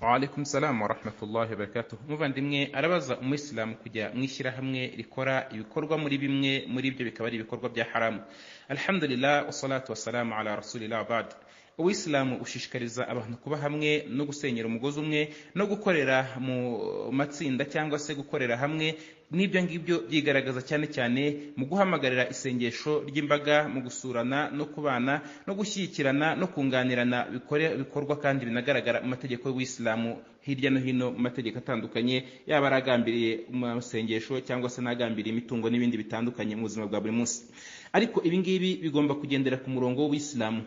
waalaikum salamu warahmatullahi wabarakatuh umuvandimwe arabaza umuyisilamu kujya mu ishyirahamwe rikora ibikorwa muri bimwe muri ibyo bikaba ari ibikorwa bya haramu alhamdulillah wassalatu wassalamu ala rasulillah bad ubuyisilamu ushishikariza abantu kuba hamwe no gusenyera umugozi umwe no gukorera mu matsinda cyangwa se gukorera hamwe. N'ibyo ngibyo byigaragaza cyane cyane mu guhamagarira isengesho ry'imbaga mu gusurana no kubana no gushyigikirana no kunganirana bikorwa kandi binagaragara mu mategeko y'ubuyisilamu hirya no hino mu mategeko atandukanye. Yaba ari agambiriye amasengesho cyangwa se n'agambiriye imitungo n'ibindi bitandukanye mu buzima bwa buri munsi. Ariko ibi ngibi bigomba kugendera ku murongo w'ubuyisilamu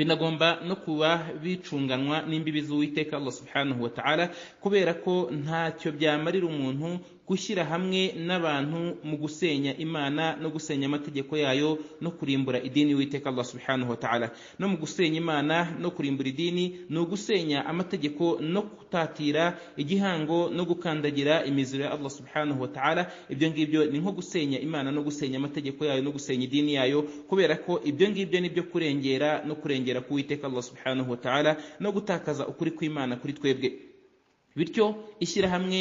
binagomba no kuba bicunganwa n'imbibi z'uwiteka Allah subhanahu wa ta'ala kubera ko ntacyo byamarira umuntu gushyira hamwe n'abantu mu gusenya imana no gusenya amategeko yayo no kurimbura idini y'uwiteka Allah subhanahu wa ta'ala. No mu gusenya imana no kurimbura idini ni ugusenya amategeko no kutatira igihango no gukandagira imiziro ya Allah subhanahu wa ta'ala. Ibyo ngibyo ni nko gusenya imana no gusenya amategeko yayo no gusenya idini yayo kubera ko ibyo ngibyo ni byo kurengera no kurengera k'uwiteka Allah subhanahu wa ta'ala no gutakaza ukuri kw'imana kuri twebwe. Bityo ishyirahamwe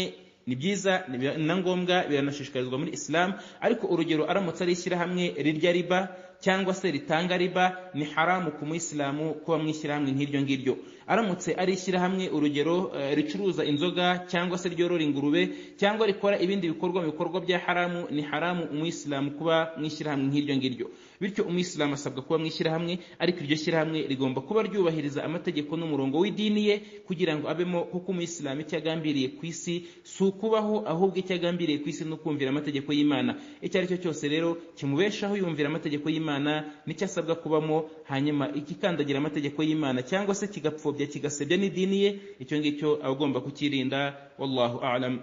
ni byiza na ngombwa biranashishikarizwa muri isilamu ariko urugero aramutse ari ishyirahamwe rirya riba cyangwa se ritanga riba ni haramu ku muyisilamu kuba mu ishyirahamwe nk'iryo ngiryo. Aramutse ari ishyirahamwe urugero ricuruza inzoga cyangwa se ryorora ingurube cyangwa rikora ibindi bikorwa mu bikorwa bya haramu ni haramu umuyisilamu kuba mu ishyirahamwe nk'iryo ngiryo. Bityo umuyisilamu asabwa kuba mu ishyirahamwe ariko iryo shyirahamwe rigomba kuba ryubahiriza amategeko n'umurongo w'idini ye kugira ngo abemo kuko umuyisilamu icyo agambiriye ku isi si ukubaho ahubwo icyo agambiriye ku isi ni ukumvira amategeko y'imana. Icyo ari cyo cyose rero kimubeshaho yumvira amategeko y'imana ni cyo asabwa kubamo hanyuma ikikandagira amategeko y'imana cyangwa se kigapfobya kigasebya n'idini ye icyo ngicyo agomba kukirinda. Wallahu a'lam.